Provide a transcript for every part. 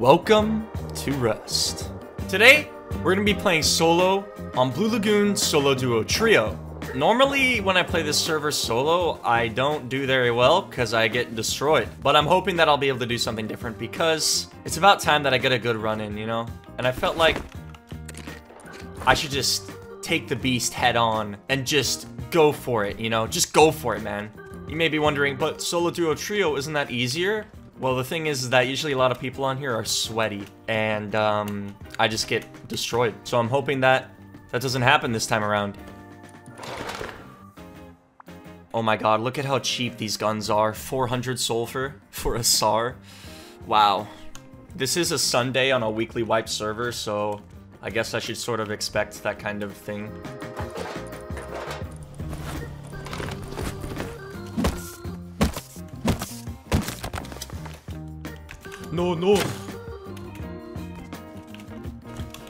Welcome to Rust. Today, we're gonna be playing solo on Bloo Lagoon Solo Duo Trio. Normally, when I play this server solo, I don't do very well because I get destroyed. But I'm hoping that I'll be able to do something different because it's about time that I get a good run in, you know? And I felt like I should just take the beast head on and just go for it, you know? Just go for it, man. You may be wondering, but solo duo trio, isn't that easier? Well, the thing is that usually a lot of people on here are sweaty, and um, I just get destroyed. So I'm hoping that that doesn't happen this time around. Oh my god, look at how cheap these guns are. 400 sulfur for a SAR. Wow. This is a Sunday on a weekly wipe server, so I guess I should sort of expect that kind of thing. No, no.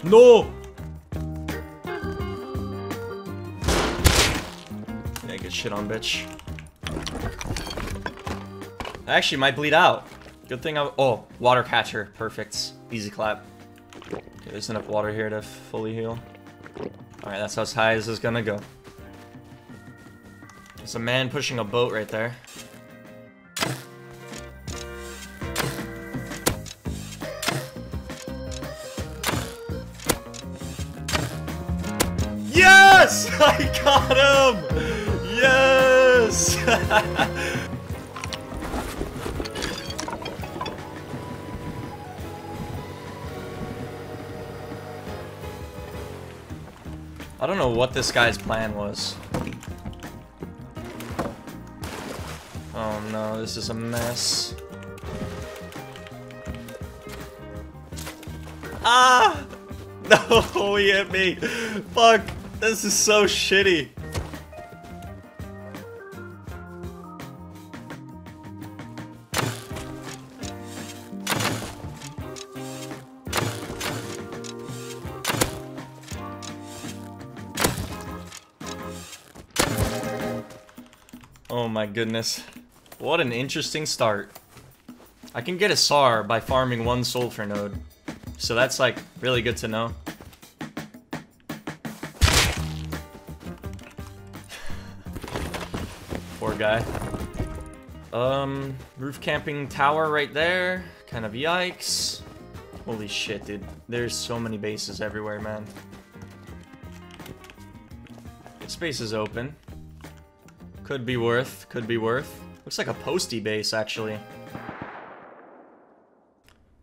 No! Yeah, get shit on, bitch. I actually might bleed out. Good thing I- oh, water catcher. Perfect. Easy clap. Okay, there's enough water here to fully heal. Alright, that's how high as this is gonna go. There's a man pushing a boat right there. I don't know what this guy's plan was. Oh no, this is a mess. Ah! No, he hit me. Fuck, this is so shitty. Goodness. What an interesting start. I can get a SAR by farming one sulfur node. So that's like really good to know. Poor guy. Um, roof camping tower right there. Kind of yikes. Holy shit, dude. There's so many bases everywhere, man. Space is open. Could be worth, could be worth. Looks like a posty base, actually.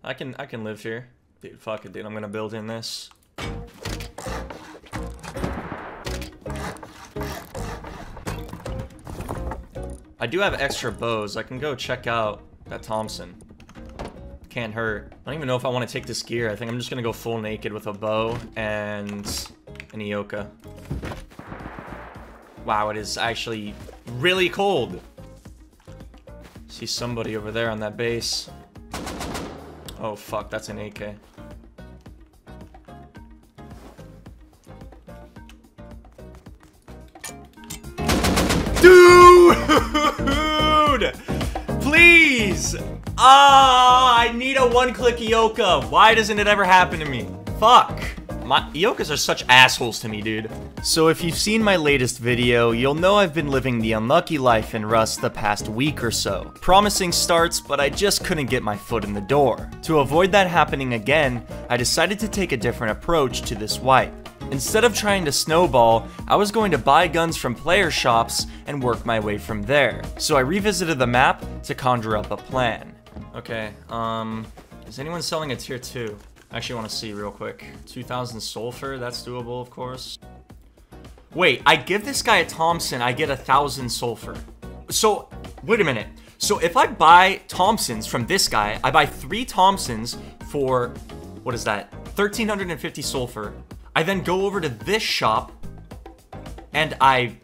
I can, I can live here. Dude, fuck it, dude. I'm gonna build in this. I do have extra bows. I can go check out that Thompson. Can't hurt. I don't even know if I want to take this gear. I think I'm just gonna go full naked with a bow and an Eoka. Wow, it is actually really cold. See somebody over there on that base. Oh fuck, that's an AK. Dude! Please! Ah, I need a one-click Eoka. Why doesn't it ever happen to me? Fuck. My Eokas are such assholes to me, dude. So if you've seen my latest video, you'll know I've been living the unlucky life in Rust the past week or so. Promising starts, but I just couldn't get my foot in the door. To avoid that happening again, I decided to take a different approach to this wipe. Instead of trying to snowball, I was going to buy guns from player shops and work my way from there. So I revisited the map to conjure up a plan. Okay, um, is anyone selling a tier 2? I actually want to see real quick. 2000 sulfur, that's doable, of course. Wait, I give this guy a Thompson, I get a thousand sulfur. So, wait a minute. So if I buy Thompsons from this guy, I buy three Thompsons for, what is that? 1350 sulfur. I then go over to this shop and I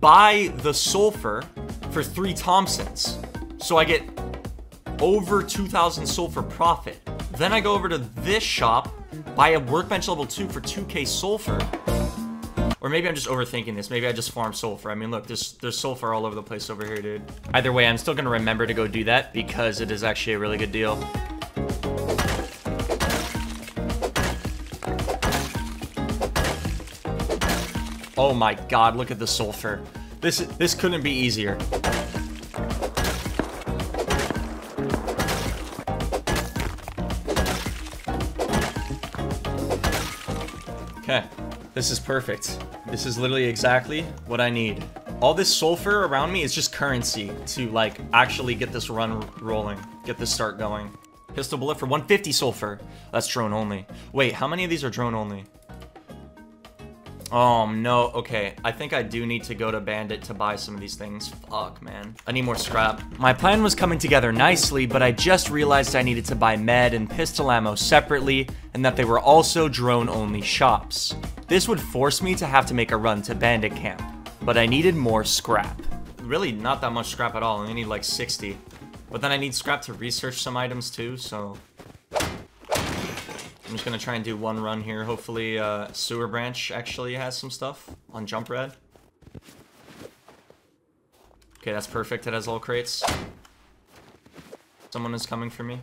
buy the sulfur for three Thompsons. So I get over 2000 sulfur profit. Then I go over to this shop, buy a workbench level 2 for 2k sulfur. Or maybe I'm just overthinking this. Maybe I just farm sulfur. I mean, look, there's, there's sulfur all over the place over here, dude. Either way, I'm still going to remember to go do that because it is actually a really good deal. Oh my god, look at the sulfur. This, this couldn't be easier. This is perfect. This is literally exactly what I need. All this sulfur around me is just currency to, like, actually get this run rolling. Get this start going. Pistol bullet for 150 sulfur. That's drone only. Wait, how many of these are drone only? Oh, no. Okay, I think I do need to go to Bandit to buy some of these things. Fuck, man. I need more scrap. My plan was coming together nicely, but I just realized I needed to buy med and pistol ammo separately, and that they were also drone-only shops. This would force me to have to make a run to Bandit Camp, but I needed more scrap. Really, not that much scrap at all. I only need like 60. But then I need scrap to research some items too, so... I'm just gonna try and do one run here. Hopefully, uh, Sewer Branch actually has some stuff on Jump Red. Okay, that's perfect. It has all crates. Someone is coming for me.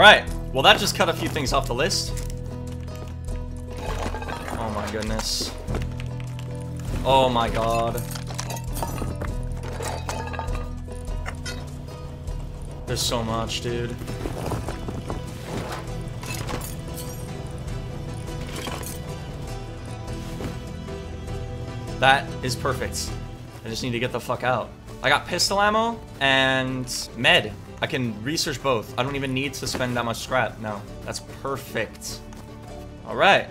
Alright, well that just cut a few things off the list. Oh my goodness. Oh my god. There's so much, dude. That is perfect. I just need to get the fuck out. I got pistol ammo and med. I can research both. I don't even need to spend that much scrap. No, that's perfect. All right.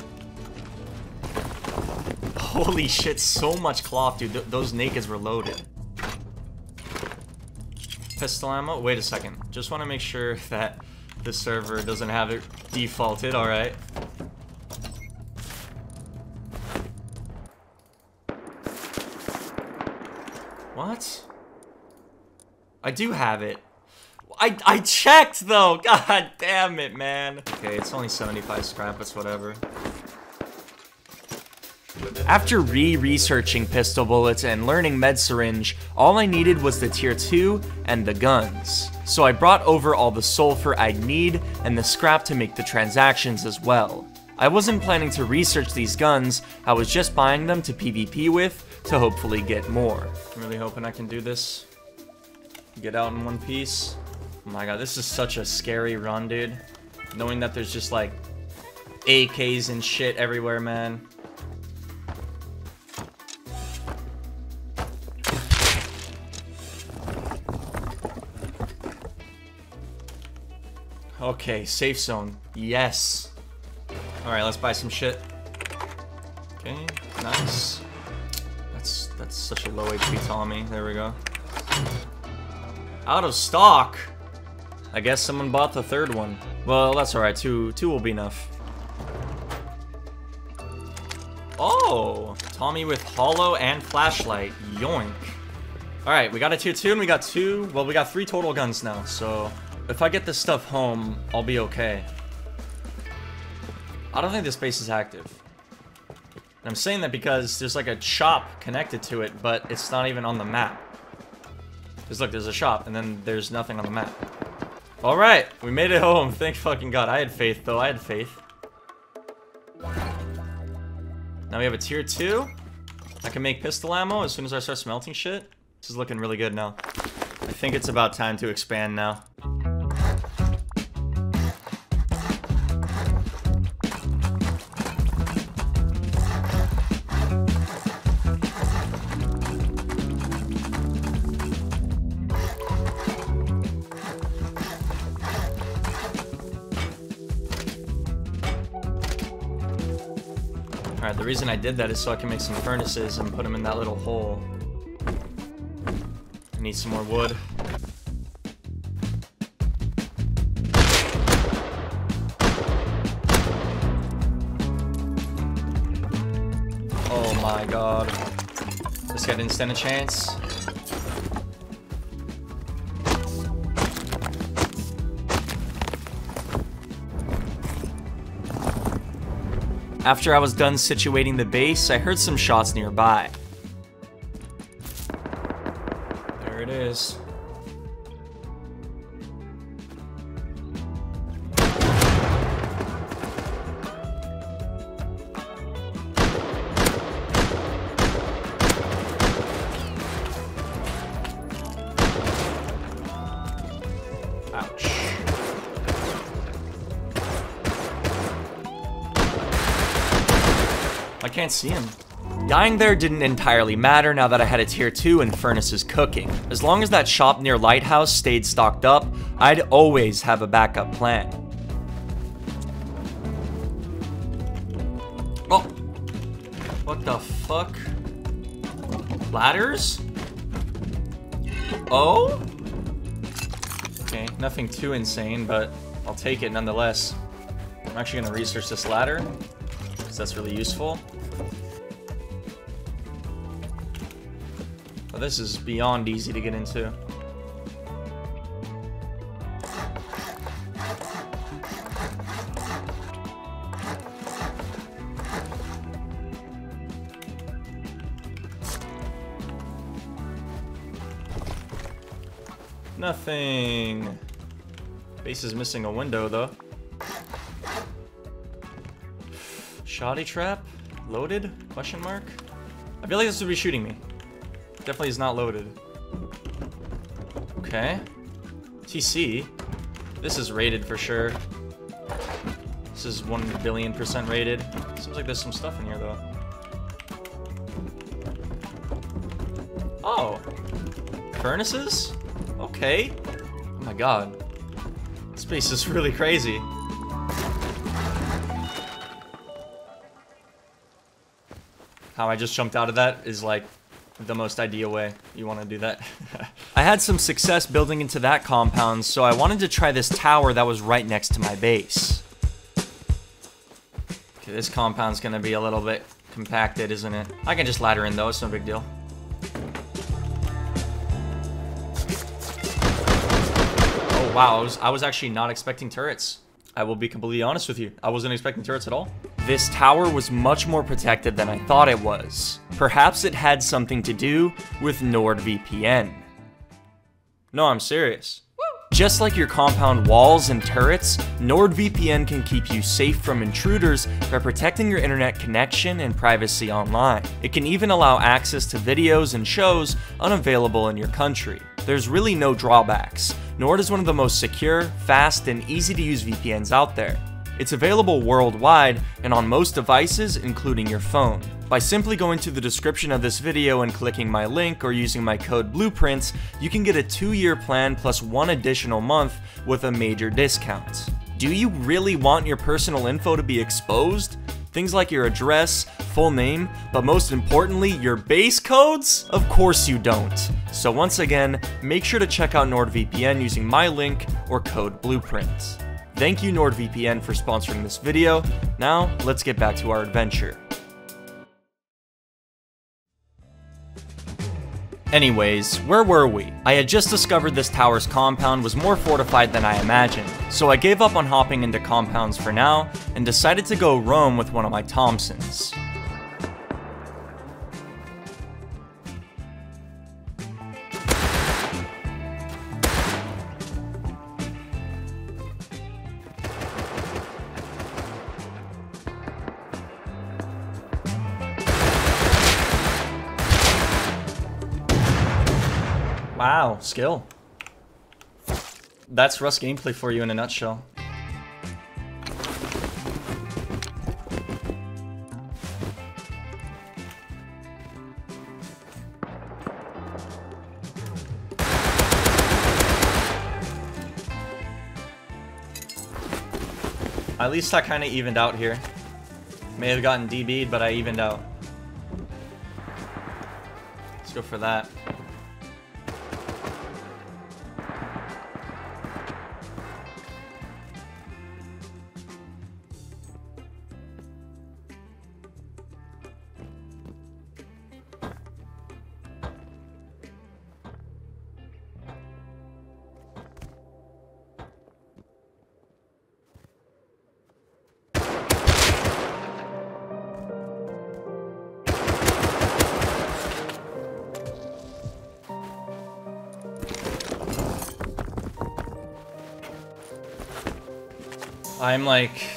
Holy shit, so much cloth, dude. Th those nakeds were loaded. Pistol ammo? Wait a second. Just want to make sure that the server doesn't have it defaulted. All right. What? I do have it. I, I checked though. God damn it, man. Okay, it's only 75 scrap. It's whatever. After re-researching pistol bullets and learning med syringe, all I needed was the tier 2 and the guns. So I brought over all the sulfur I'd need and the scrap to make the transactions as well. I wasn't planning to research these guns, I was just buying them to PvP with to hopefully get more. I'm really hoping I can do this. Get out in one piece. Oh my god, this is such a scary run, dude. Knowing that there's just like AKs and shit everywhere, man. Okay, safe zone. Yes. Alright, let's buy some shit. Okay, nice. That's that's such a low HP Tommy. There we go. Out of stock. I guess someone bought the third one. Well, that's alright. Two two will be enough. Oh, Tommy with hollow and flashlight. Yoink. Alright, we got a tier 2 and we got two. Well, we got three total guns now, so if I get this stuff home, I'll be okay. I don't think this base is active. And I'm saying that because there's like a shop connected to it, but it's not even on the map. Because look, there's a shop, and then there's nothing on the map. Alright, we made it home. Thank fucking god. I had faith, though. I had faith. Now we have a tier 2. I can make pistol ammo as soon as I start smelting shit. This is looking really good now. I think it's about time to expand now. Alright, the reason I did that is so I can make some furnaces and put them in that little hole. I need some more wood. Oh my god. This guy didn't stand a chance. After I was done situating the base, I heard some shots nearby. There it is. Can't see him. Dying there didn't entirely matter now that I had a tier 2 and furnaces cooking. As long as that shop near Lighthouse stayed stocked up, I'd always have a backup plan. Oh! What the fuck? Ladders? Oh? Okay, nothing too insane, but I'll take it nonetheless. I'm actually gonna research this ladder, that's really useful. This is beyond easy to get into. Nothing. Base is missing a window though. Shoddy trap? Loaded? Question mark? I feel like this would be shooting me. Definitely is not loaded. Okay. TC. This is rated for sure. This is 1 billion percent rated. Seems like there's some stuff in here though. Oh. Furnaces? Okay. Oh my god. This place is really crazy. How I just jumped out of that is like the most ideal way you want to do that. I had some success building into that compound, so I wanted to try this tower that was right next to my base. Okay, this compound's gonna be a little bit compacted, isn't it? I can just ladder in though, it's no big deal. Oh wow, I was, I was actually not expecting turrets. I will be completely honest with you. I wasn't expecting turrets at all. This tower was much more protected than I thought it was. Perhaps it had something to do with NordVPN. No, I'm serious. Just like your compound walls and turrets, NordVPN can keep you safe from intruders by protecting your internet connection and privacy online. It can even allow access to videos and shows unavailable in your country. There's really no drawbacks. Nord is one of the most secure, fast, and easy to use VPNs out there. It's available worldwide and on most devices, including your phone. By simply going to the description of this video and clicking my link or using my code BLOOPRINTS, you can get a two-year plan plus one additional month with a major discount. Do you really want your personal info to be exposed? Things like your address, full name, but most importantly, your base codes? Of course you don't. So once again, make sure to check out NordVPN using my link or code BLOOPRINTS. Thank you NordVPN for sponsoring this video. Now, let's get back to our adventure. Anyways, where were we? I had just discovered this tower's compound was more fortified than I imagined, so I gave up on hopping into compounds for now, and decided to go roam with one of my Thompsons. Skill. That's Rust gameplay for you in a nutshell. At least I kind of evened out here. May have gotten DB'd, but I evened out. Let's go for that. I'm like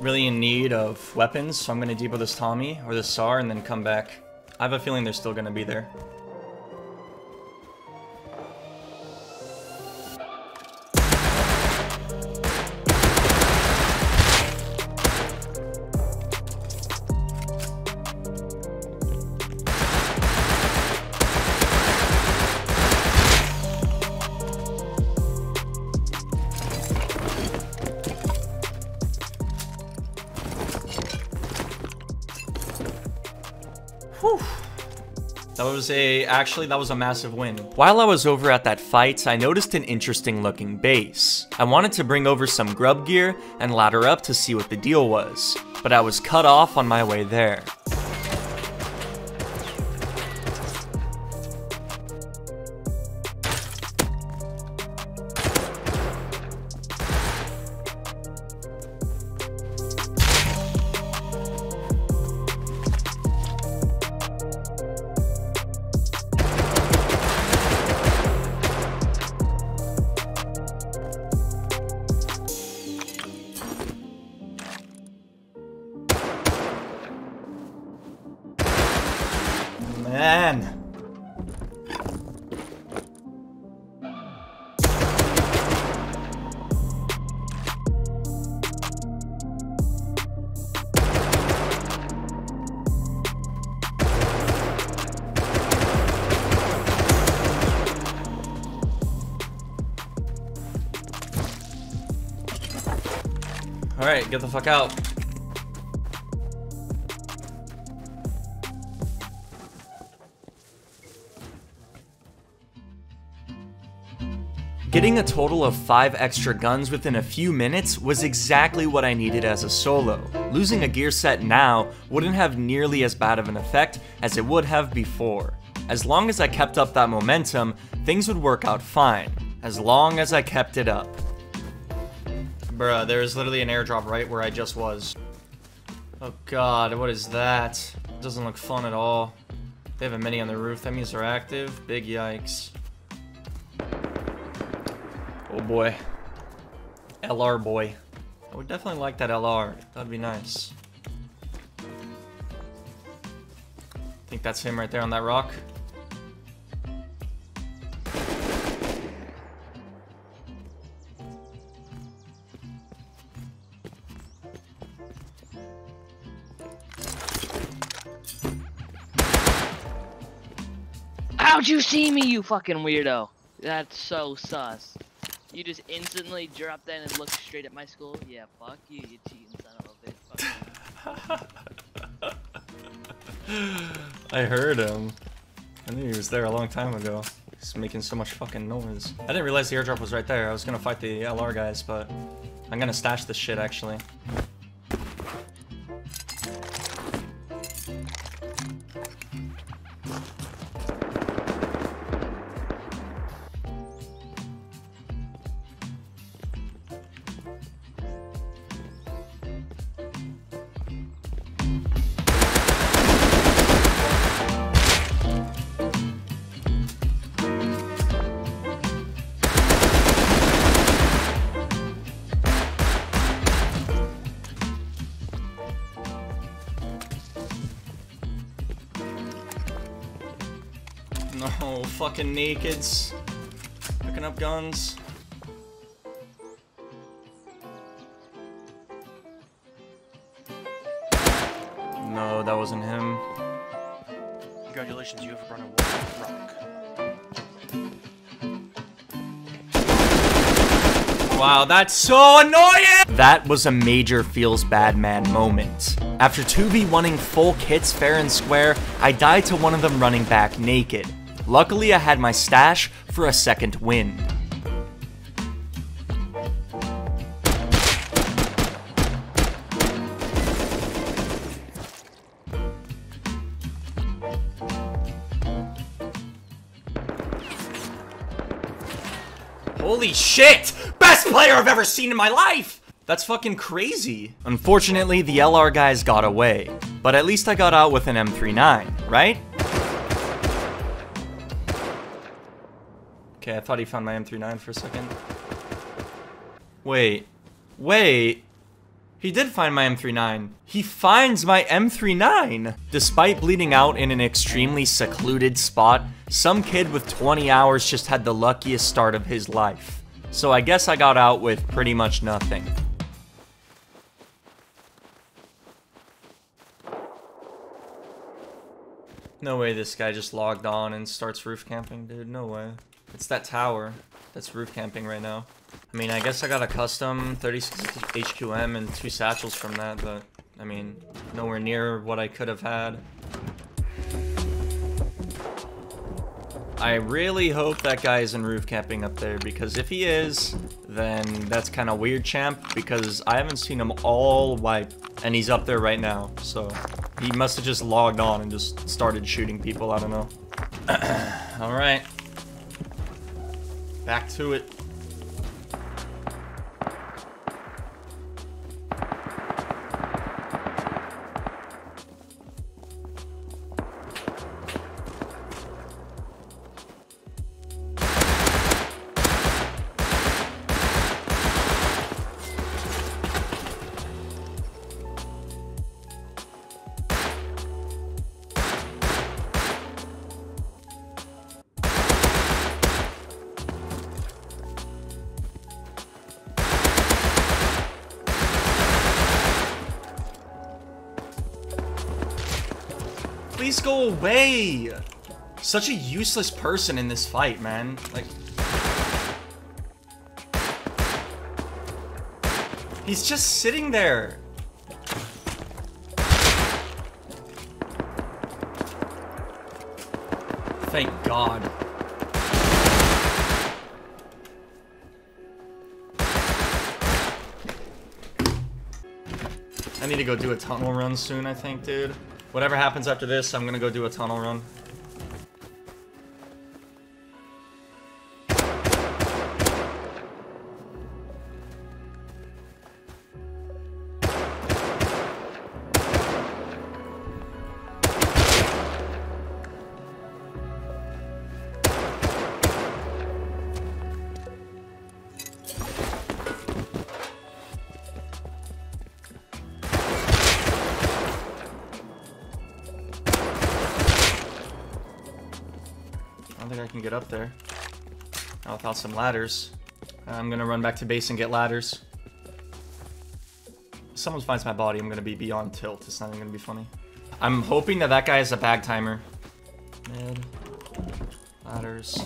really in need of weapons, so I'm gonna depot this Tommy or this SAR and then come back. I have a feeling they're still gonna be there. Was a, actually, that was a massive win. While I was over at that fight, I noticed an interesting looking base. I wanted to bring over some grub gear and ladder up to see what the deal was, but I was cut off on my way there. Get the fuck out. Getting a total of 5 extra guns within a few minutes was exactly what I needed as a solo. Losing a gear set now wouldn't have nearly as bad of an effect as it would have before. As long as I kept up that momentum, things would work out fine. As long as I kept it up. Bruh, there's literally an airdrop right where I just was. Oh god, what is that? Doesn't look fun at all. They have a mini on the roof, that means they're active. Big yikes. Oh boy. LR boy. I would definitely like that LR. That'd be nice. I think that's him right there on that rock. How'd you see me, you fucking weirdo? That's so sus. You just instantly dropped in and looked straight at my school? Yeah, fuck you, you cheating son of a bitch. I heard him. I knew he was there a long time ago. He's making so much fucking noise. I didn't realize the airdrop was right there. I was gonna fight the LR guys, but I'm gonna stash this shit actually. Fucking nakeds. Picking up guns. No, that wasn't him. Congratulations, you have run a war rock. Wow, that's so annoying! That was a major feels bad man moment. After 2v1ing full kits fair and square, I died to one of them running back naked. Luckily, I had my stash for a second wind. Holy shit! Best player I've ever seen in my life! That's fucking crazy. Unfortunately, the LR guys got away. But at least I got out with an M39, right? Okay, I thought he found my M39 for a second. Wait. Wait. He did find my M39. He finds my M39! Despite bleeding out in an extremely secluded spot, some kid with 20 hours just had the luckiest start of his life. So I guess I got out with pretty much nothing. No way this guy just logged on and starts roof camping, dude. No way. It's that tower that's roof camping right now. I mean, I guess I got a custom 36 HQM and two satchels from that, but I mean, nowhere near what I could have had. I really hope that guy isn't roof camping up there, because if he is, then that's kind of weird, champ, because I haven't seen him all wipe, and he's up there right now, so he must have just logged on and just started shooting people, I don't know. Alright. Back to it. Such a useless person in this fight, man. Like... He's just sitting there. Thank God. I need to go do a tunnel run soon, I think, dude. Whatever happens after this, I'm gonna go do a tunnel run. Can get up there. Not without some ladders. Uh, I'm gonna run back to base and get ladders. If someone finds my body, I'm gonna be beyond tilt. It's not even gonna be funny. I'm hoping that that guy is a bag timer. Ladders.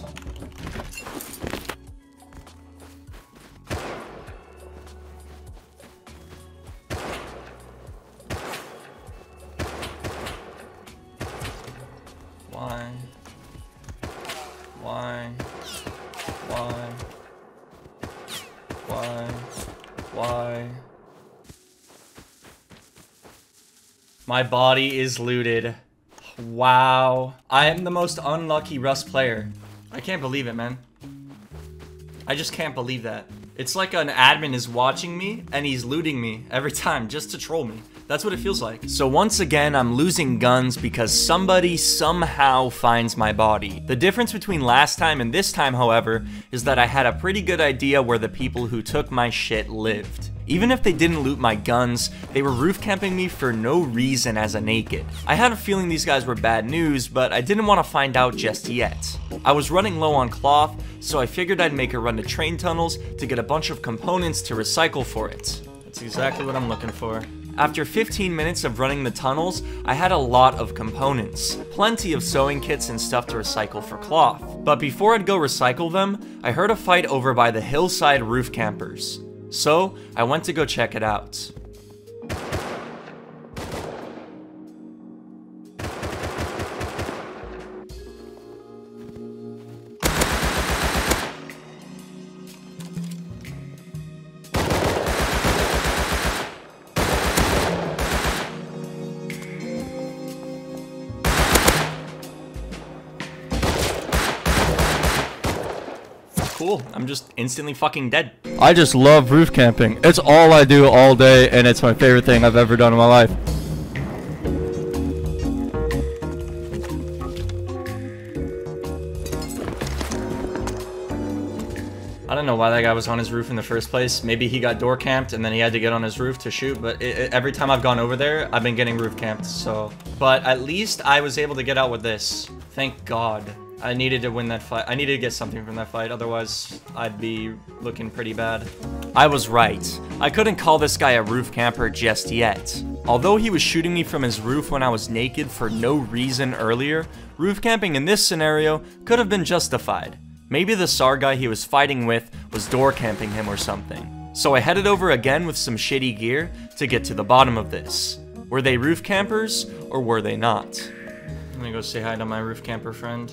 My body is looted. Wow. I am the most unlucky Rust player. I can't believe it, man. I just can't believe that. It's like an admin is watching me and he's looting me every time just to troll me. That's what it feels like. So once again, I'm losing guns because somebody somehow finds my body. The difference between last time and this time, however, is that I had a pretty good idea where the people who took my shit lived. Even if they didn't loot my guns, they were roof camping me for no reason as a naked. I had a feeling these guys were bad news, but I didn't want to find out just yet. I was running low on cloth, so I figured I'd make a run to train tunnels to get a bunch of components to recycle for it. That's exactly what I'm looking for. After 15 minutes of running the tunnels, I had a lot of components. Plenty of sewing kits and stuff to recycle for cloth. But before I'd go recycle them, I heard a fight over by the hillside roof campers. So, I went to go check it out. I'm just instantly fucking dead. I just love roof camping. It's all I do all day, and it's my favorite thing I've ever done in my life. I don't know why that guy was on his roof in the first place. Maybe he got door camped and then he had to get on his roof to shoot. But it, it- every time I've gone over there, I've been getting roof camped. So, but at least I was able to get out with this. Thank God. I needed to win that fight. I needed to get something from that fight. Otherwise, I'd be looking pretty bad. I was right. I couldn't call this guy a roof camper just yet. Although he was shooting me from his roof when I was naked for no reason earlier, roof camping in this scenario could have been justified. Maybe the SAR guy he was fighting with was door camping him or something. So I headed over again with some shitty gear to get to the bottom of this. Were they roof campers or were they not? Let me go say hi to my roof camper friend.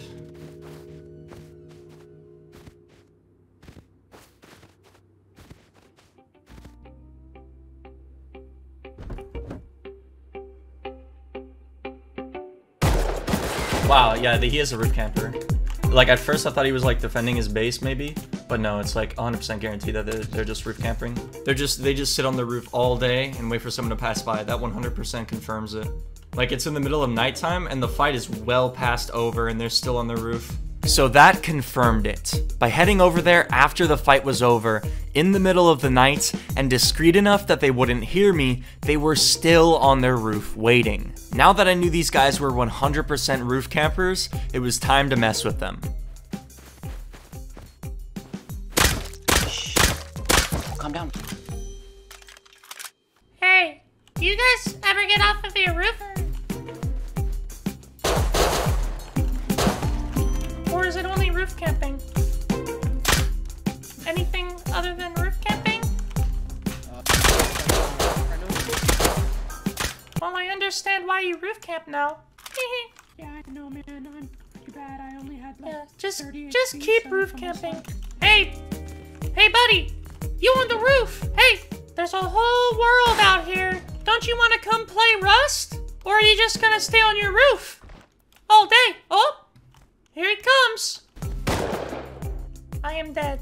Wow, yeah, he is a roof camper. Like, at first I thought he was, like, defending his base, maybe. But no, it's, like, 100% guaranteed that they're, they're just roof camping. They're just, they just sit on the roof all day and wait for someone to pass by. That 100% confirms it. Like, it's in the middle of nighttime and the fight is well past over and they're still on the roof. So that confirmed it. By heading over there after the fight was over, in the middle of the night, and discreet enough that they wouldn't hear me, they were still on their roof waiting. Now that I knew these guys were 100% roof campers, it was time to mess with them. Almost Hey, hey, buddy, you on the roof? Hey, there's a whole world out here. Don't you want to come play Rust? Or are you just gonna stay on your roof all day? Oh, here he comes. I am dead.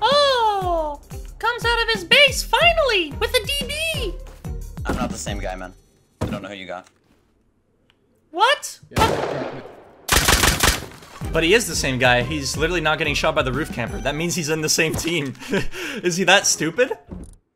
Oh, comes out of his base finally with a DB. I'm not the same guy, man. I don't know who you got. What? But he is the same guy. He's literally not getting shot by the roof camper. That means he's in the same team. is he that stupid?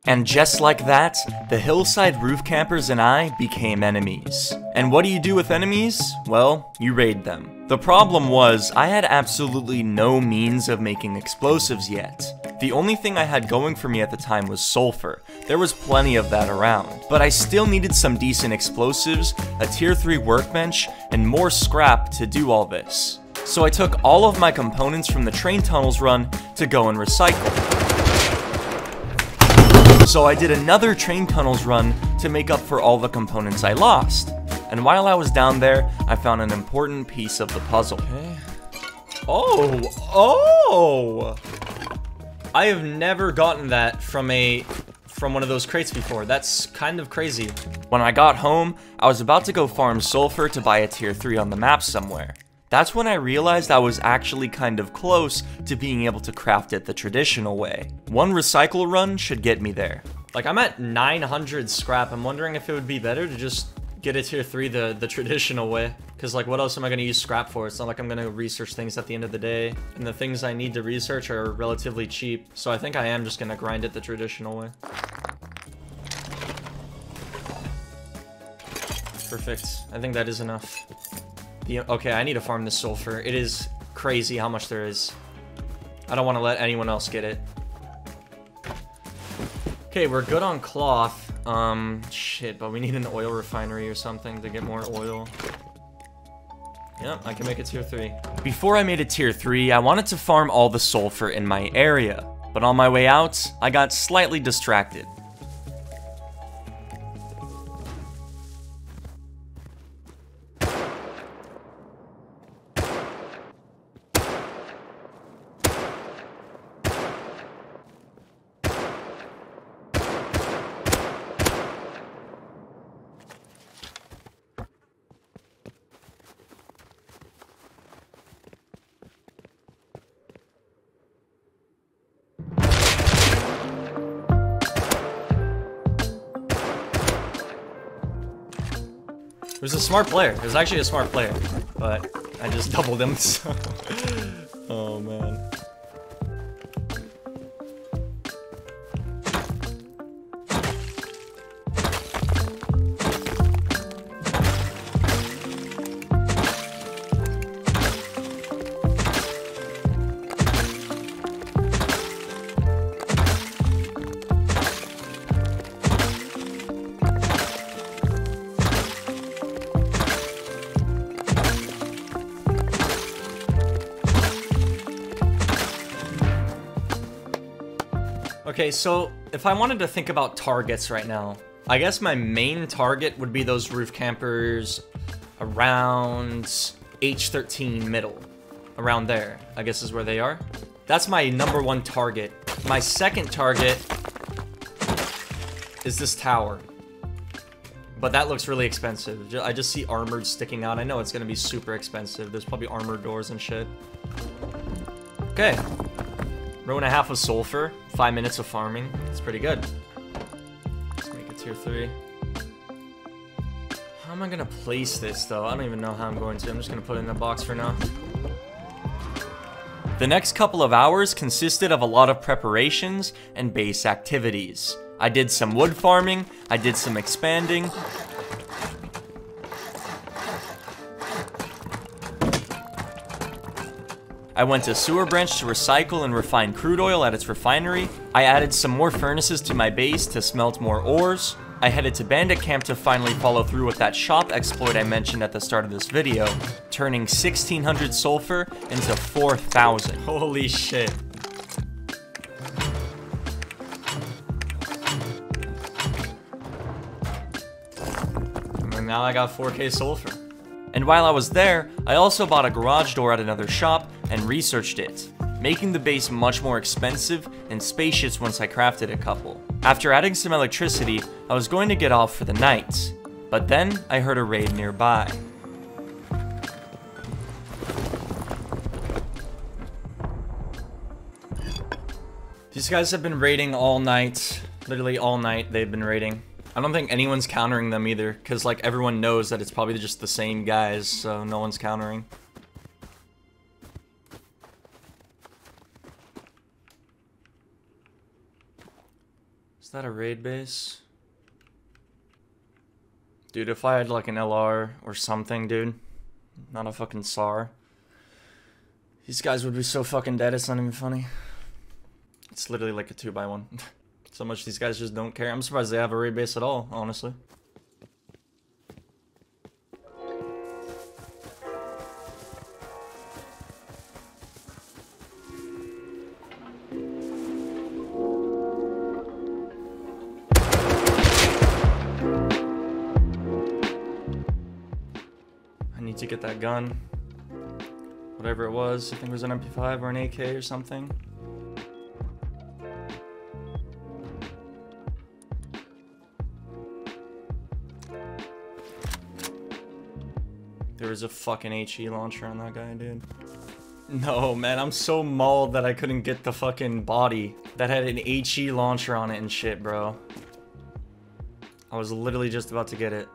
And just like that, the hillside roof campers and I became enemies. And what do you do with enemies? Well, you raid them. The problem was, I had absolutely no means of making explosives yet. The only thing I had going for me at the time was sulfur. There was plenty of that around. But I still needed some decent explosives, a tier 3 workbench, and more scrap to do all this. So I took all of my components from the train tunnels run to go and recycle. So I did another train tunnels run to make up for all the components I lost. And while I was down there, I found an important piece of the puzzle. Oh, oh! I have never gotten that from a from one of those crates before. That's kind of crazy. When I got home, I was about to go farm sulfur to buy a tier 3 on the map somewhere. That's when I realized I was actually kind of close to being able to craft it the traditional way. One recycle run should get me there. Like, I'm at 900 scrap. I'm wondering if it would be better to just get a tier 3 the, the traditional way. Because, like, what else am I going to use scrap for? It's not like I'm going to research things at the end of the day. And the things I need to research are relatively cheap. So I think I am just going to grind it the traditional way. Perfect. I think that is enough. The, okay, I need to farm this sulfur. It is crazy how much there is. I don't want to let anyone else get it. Okay, we're good on cloth. Um, shit, but we need an oil refinery or something to get more oil. Yep, I can make a tier 3. Before I made a tier 3, I wanted to farm all the sulfur in my area. But on my way out, I got slightly distracted. Smart player. It was actually a smart player, but I just doubled him. So. So if I wanted to think about targets right now, I guess my main target would be those roof campers around H13 middle. Around there, I guess is where they are. That's my number one target. My second target is this tower. But that looks really expensive. I just see armored sticking out. I know it's gonna be super expensive. There's probably armored doors and shit. Okay. Row and a half of sulfur. Five minutes of farming. It's pretty good. Let's make it tier three. How am I gonna place this though? I don't even know how I'm going to. I'm just gonna put it in a box for now. The next couple of hours consisted of a lot of preparations and base activities. I did some wood farming, I did some expanding, I went to Sewer Branch to recycle and refine crude oil at its refinery. I added some more furnaces to my base to smelt more ores. I headed to Bandit Camp to finally follow through with that shop exploit I mentioned at the start of this video, turning 1600 sulfur into 4000. Holy shit. And now I got 4k sulfur. And while I was there, I also bought a garage door at another shop and researched it, making the base much more expensive and spacious once I crafted a couple. After adding some electricity, I was going to get off for the night, but then I heard a raid nearby. These guys have been raiding all night, literally all night they've been raiding. I don't think anyone's countering them either, because like everyone knows that it's probably just the same guys, so no one's countering. Is that a raid base? Dude, if I had like an LR or something, dude, not a fucking SAR, these guys would be so fucking dead, it's not even funny. It's literally like a 2 by one So much these guys just don't care. I'm surprised they have a raid base at all, honestly. I need to get that gun. Whatever it was, I think it was an MP5 or an AK or something. There was a fucking HE launcher on that guy, dude. No, man, I'm so mauled that I couldn't get the fucking body that had an HE launcher on it and shit, bro. I was literally just about to get it.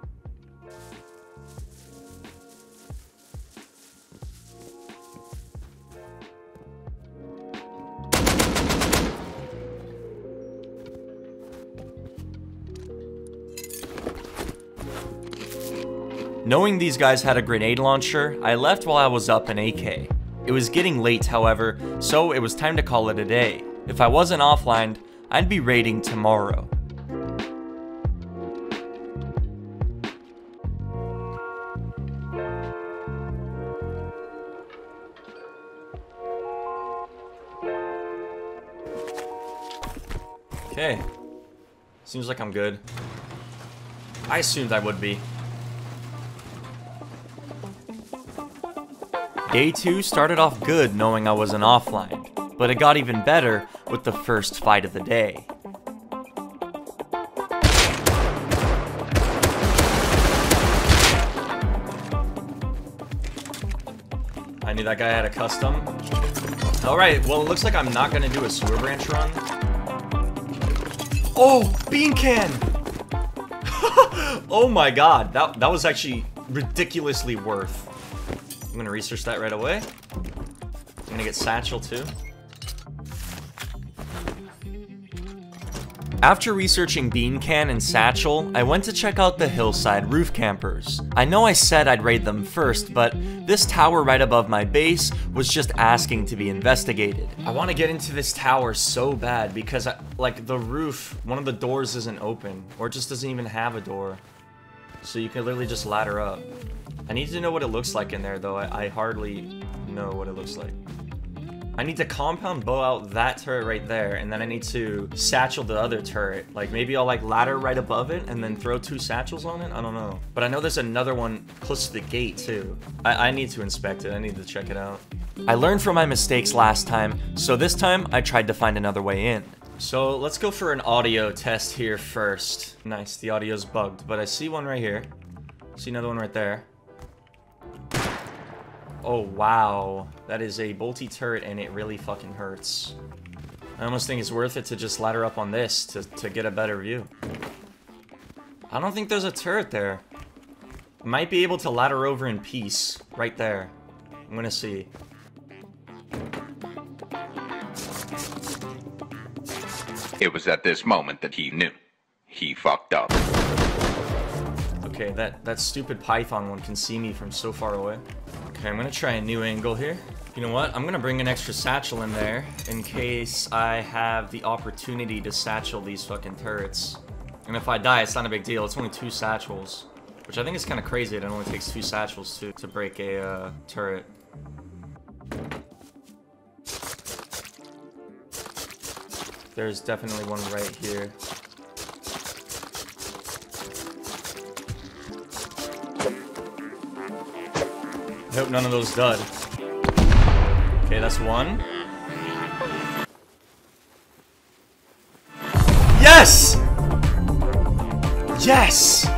Knowing these guys had a grenade launcher, I left while I was up an AK. It was getting late, however, so it was time to call it a day. If I wasn't offline, I'd be raiding tomorrow. Okay. Seems like I'm good. I assumed I would be. Day 2 started off good knowing I wasn't offline, but it got even better with the first fight of the day. I knew that guy had a custom. Alright, well it looks like I'm not gonna do a sewer branch run. Oh, bean can! oh my god, that, that was actually ridiculously worth. I'm gonna research that right away. I'm gonna get Satchel too. After researching Bean Can and Satchel, I went to check out the hillside roof campers. I know I said I'd raid them first, but this tower right above my base was just asking to be investigated. I want to get into this tower so bad because, I, like, the roof, one of the doors isn't open, or just doesn't even have a door. So you can literally just ladder up. I need to know what it looks like in there, though. I, I hardly know what it looks like. I need to compound bow out that turret right there, and then I need to satchel the other turret. Like, maybe I'll, like, ladder right above it and then throw two satchels on it? I don't know. But I know there's another one close to the gate, too. I, I need to inspect it. I need to check it out. I learned from my mistakes last time, so this time I tried to find another way in. So let's go for an audio test here first. Nice, the audio's bugged, but I see one right here. See another one right there. Oh, wow. That is a bolty turret, and it really fucking hurts. I almost think it's worth it to just ladder up on this to, to get a better view. I don't think there's a turret there. Might be able to ladder over in peace. Right there. I'm gonna see. It was at this moment that he knew. He fucked up. Okay, that, that stupid python one can see me from so far away. Okay, I'm gonna try a new angle here. You know what? I'm gonna bring an extra satchel in there in case I have the opportunity to satchel these fucking turrets. And if I die, it's not a big deal. It's only two satchels. Which I think is kind of crazy. It only takes two satchels to, to break a uh, turret. There's definitely one right here. I hope none of those dud. Okay, that's one. Yes! Yes!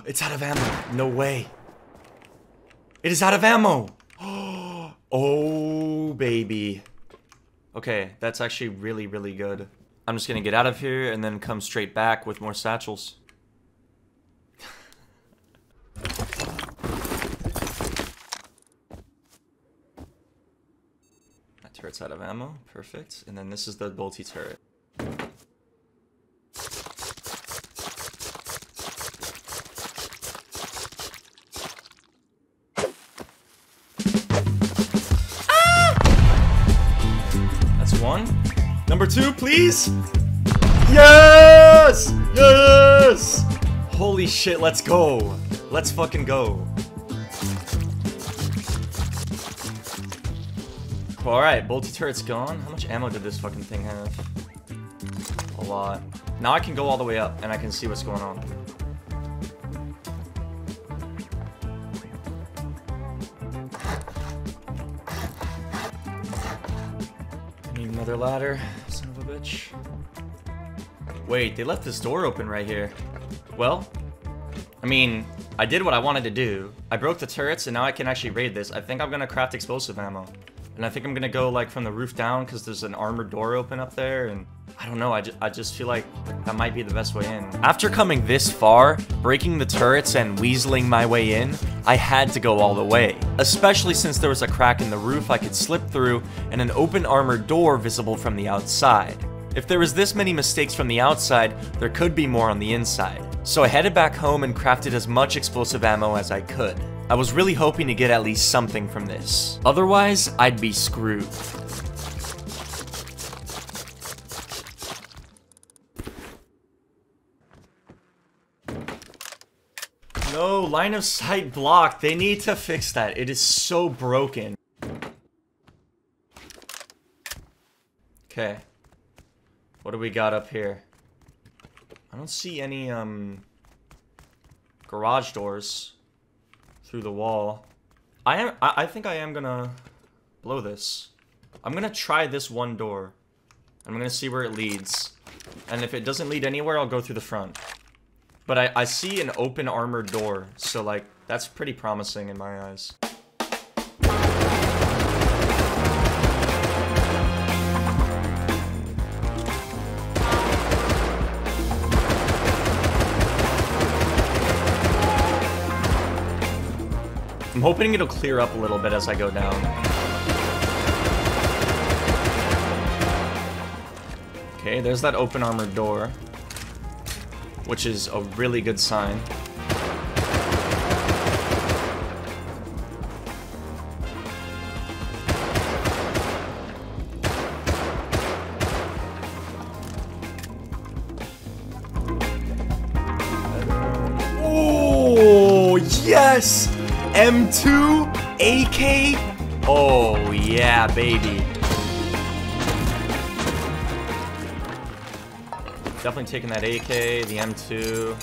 It's out of ammo. No way. It is out of ammo. Oh, baby. Okay, that's actually really, really good. I'm just gonna get out of here and then come straight back with more satchels. that turret's out of ammo. Perfect. And then this is the bolty turret. Please. Yes! Yes! Holy shit, let's go. Let's fucking go. Alright, bolty turret's gone. How much ammo did this fucking thing have? A lot. Now I can go all the way up and I can see what's going on. Need another ladder, Wait, they left this door open right here. Well, I mean, I did what I wanted to do. I broke the turrets and now I can actually raid this. I think I'm gonna craft explosive ammo. And I think I'm gonna go like from the roof down because there's an armored door open up there and I don't know, I, ju I just feel like that might be the best way in. After coming this far, breaking the turrets and weaseling my way in, I had to go all the way. Especially since there was a crack in the roof I could slip through and an open armored door visible from the outside. If there was this many mistakes from the outside, there could be more on the inside. So I headed back home and crafted as much explosive ammo as I could. I was really hoping to get at least something from this. Otherwise, I'd be screwed. No, line of sight blocked. They need to fix that. It is so broken. Okay. What do we got up here? I don't see any, um... Garage doors through the wall. I am. I, I think I am gonna blow this. I'm gonna try this one door. I'm gonna see where it leads. And if it doesn't lead anywhere, I'll go through the front. But I, I see an open armored door, so like, that's pretty promising in my eyes. I'm hoping it'll clear up a little bit as I go down. Okay, there's that open armored door. Which is a really good sign. Oh, yes! M2 AK? Oh, yeah, baby. Definitely taking that AK, the M2.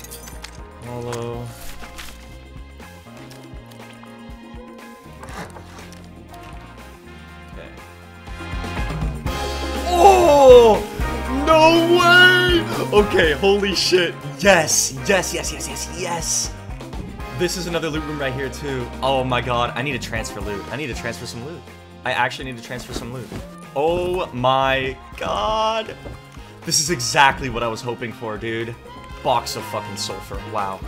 Holo. Okay. Oh! No way! Okay, holy shit. Yes, yes, yes, yes, yes, yes. This is another loot room right here too. Oh my god, I need to transfer loot. I need to transfer some loot. I actually need to transfer some loot. Oh my god. This is exactly what I was hoping for, dude. Box of fucking sulfur. Wow.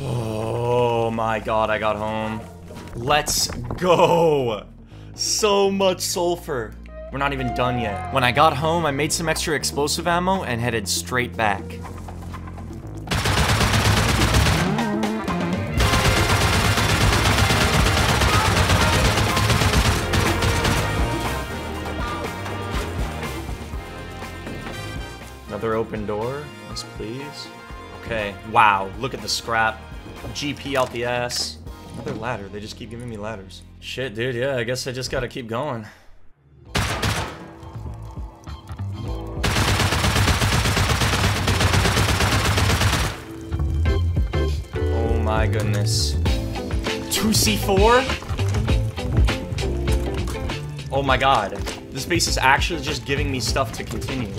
Oh my god, I got home. Let's go! So much sulfur. We're not even done yet. When I got home, I made some extra explosive ammo and headed straight back. Another open door. Yes, please. Okay. Wow. Look at the scrap. GP out the ass. Another ladder. They just keep giving me ladders. Shit, dude. Yeah, I guess I just gotta keep going. Oh my goodness. 2C4? Oh my god. This base is actually just giving me stuff to continue.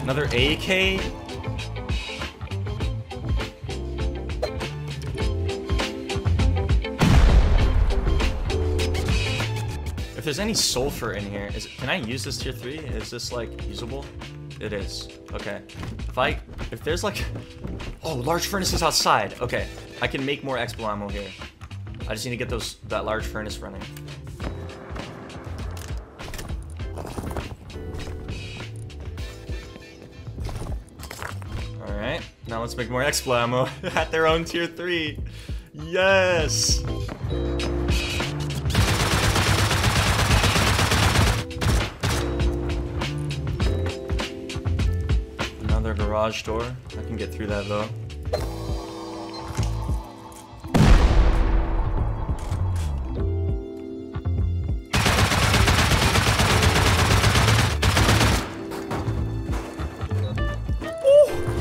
Another AK? There's any sulfur in here, is can I use this tier 3? Is this like usable? It is. Okay. If I if there's like Oh, large furnaces outside. Okay. I can make more expo ammo here. I just need to get those that large furnace running. Alright, now let's make more Explo ammo at their own tier 3. Yes! Garage door. I can get through that though.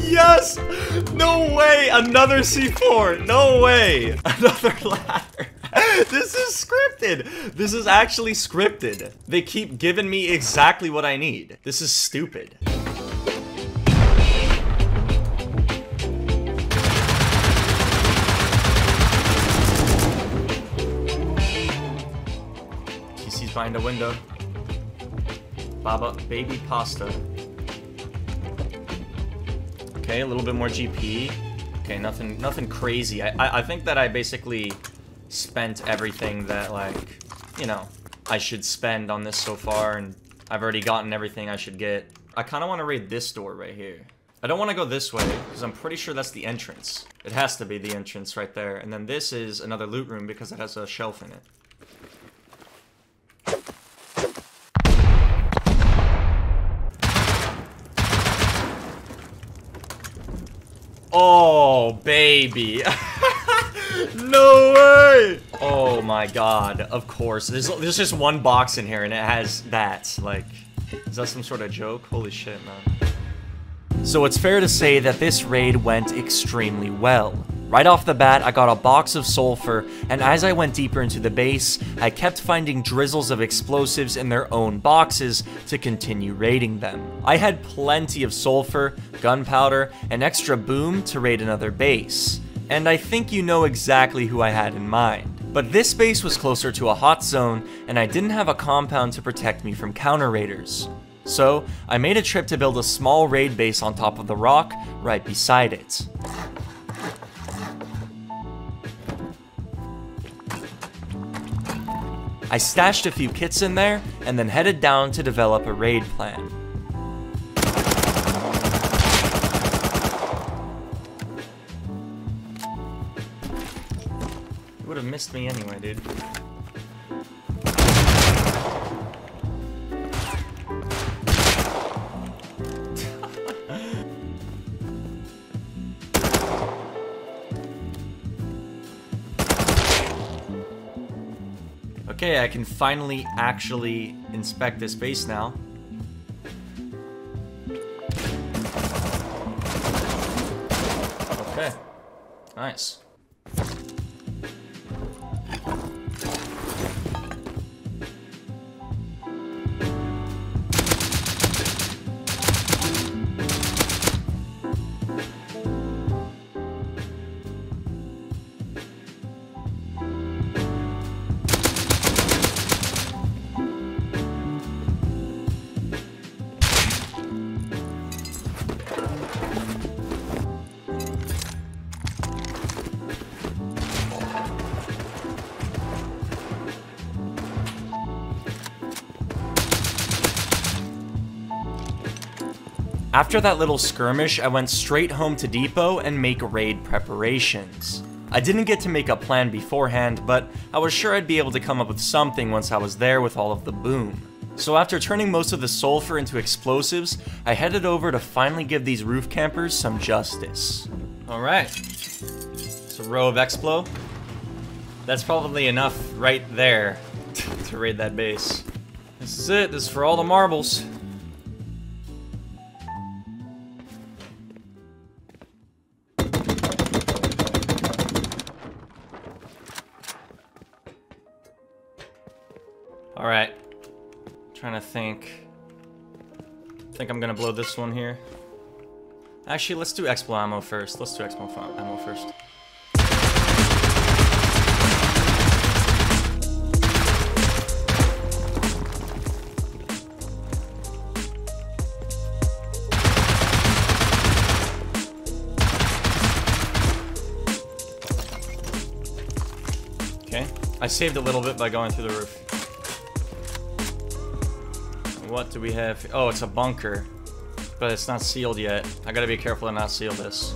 Yes! No way! Another C4! No way! Another ladder! This is scripted! This is actually scripted. They keep giving me exactly what I need. This is stupid. Behind a window. Baba, baby pasta. Okay, a little bit more GP. Okay, nothing nothing crazy. I, I, I think that I basically spent everything that, like, you know, I should spend on this so far, and I've already gotten everything I should get. I kind of want to raid this door right here. I don't want to go this way, because I'm pretty sure that's the entrance. It has to be the entrance right there. And then this is another loot room because it has a shelf in it. Oh, baby. no way! Oh my god, of course. There's, there's just one box in here and it has that. Like, is that some sort of joke? Holy shit, man. So it's fair to say that this raid went extremely well. Right off the bat, I got a box of sulfur, and as I went deeper into the base, I kept finding drizzles of explosives in their own boxes to continue raiding them. I had plenty of sulfur, gunpowder, and extra boom to raid another base. And I think you know exactly who I had in mind. But this base was closer to a hot zone, and I didn't have a compound to protect me from counter raiders. So, I made a trip to build a small raid base on top of the rock right beside it. I stashed a few kits in there, and then headed down to develop a raid plan. You would have missed me anyway, dude. Okay, I can finally actually inspect this base now. Okay. Nice. After that little skirmish, I went straight home to Depot and make raid preparations. I didn't get to make a plan beforehand, but I was sure I'd be able to come up with something once I was there with all of the boom. So after turning most of the sulfur into explosives, I headed over to finally give these roof campers some justice. Alright. It's a row of Explo. That's probably enough right there to raid that base. This is it, this is for all the marbles. Alright. I'm Trying to think. I think I'm gonna blow this one here. Actually, let's do Expo ammo first. Let's do Expo ammo first. Okay. I saved a little bit by going through the roof. What do we have? Oh, it's a bunker. But it's not sealed yet. I gotta be careful to not seal this.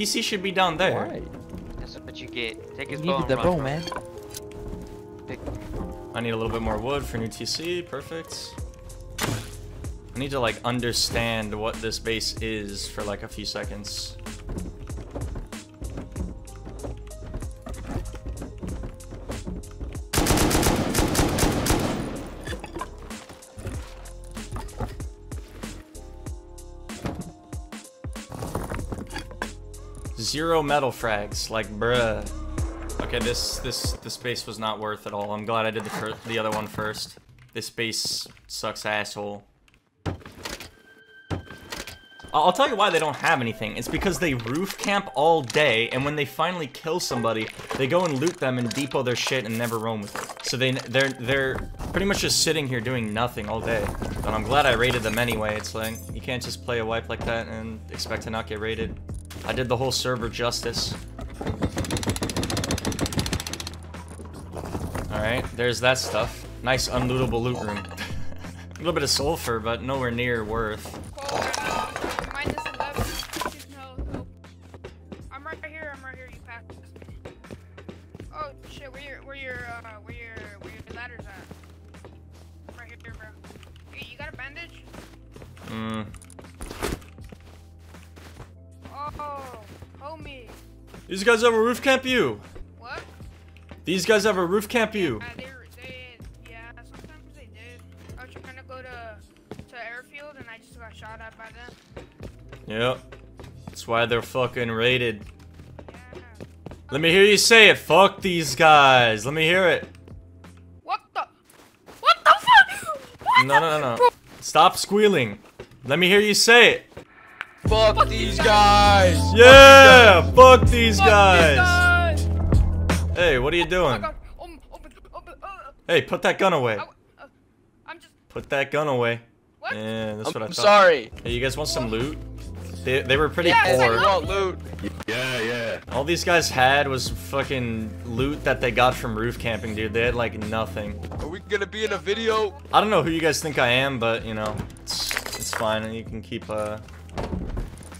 TC should be down there. Why? That's what you get. Take his You bow needed the run bow, from man. it. Pick- I need a little bit more wood for new TC. Perfect. I need to like understand what this base is for like a few seconds. Zero metal frags, like bruh. Okay, this this this base was not worth it all. I'm glad I did the the other one first. This base sucks asshole. I'll I'll tell you why they don't have anything. It's because they roof camp all day, and when they finally kill somebody, they go and loot them and depot their shit and never roam with it. So they they're they're pretty much just sitting here doing nothing all day. But I'm glad I raided them anyway. It's like you can't just play a wipe like that and expect to not get raided. I did the whole server justice. Alright, there's that stuff. Nice unlootable loot room. a little bit of sulfur, but nowhere near worth. These guys have a roof camp you. What? These guys have a roof camp you. They, yeah, sometimes they did. I was trying to go to, to airfield and I just got shot at by them. Yep. That's why they're fucking raided. Let me hear you say it. Fuck these guys. Let me hear it. What the? What the fuck? What No, no, no, no. Stop squealing. Let me hear you say it. Fuck these guys! Yeah, fuck these Fuck guys. these guys! Hey, what are you doing? Um, open, open, uh, Hey, put that gun away. I'm just. Put that gun away. What? Yeah, that's I'm- what I I'm thought. sorry. Hey, you guys want some loot? They, they were pretty Yes, I poor. want loot. Yeah, yeah. All these guys had was fucking loot that they got from roof camping, dude. They had like nothing. Are we gonna be in a video? I don't know who you guys think I am, but you know, it's it's fine, and you can keep uh,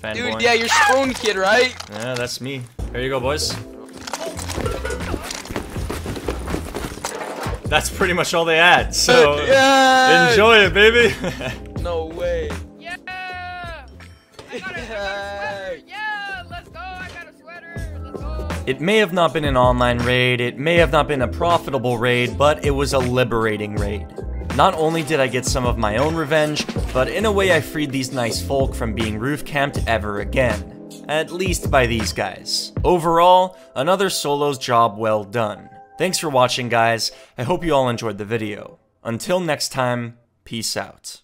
fanboying. Dude, yeah, you're Spoonkid, right? Yeah, that's me. Here you go, boys. That's pretty much all they had. So Yes! enjoy it, baby. No way. Yeah! I got a, I got a sweater! Yeah! Let's go! I got a sweater! Let's go! It may have not been an online raid, it may have not been a profitable raid, but it was a liberating raid. Not only did I get some of my own revenge, but in a way I freed these nice folk from being roof camped ever again. At least by these guys. Overall, another solo's job well done. Thanks for watching guys, I hope you all enjoyed the video. Until next time, peace out.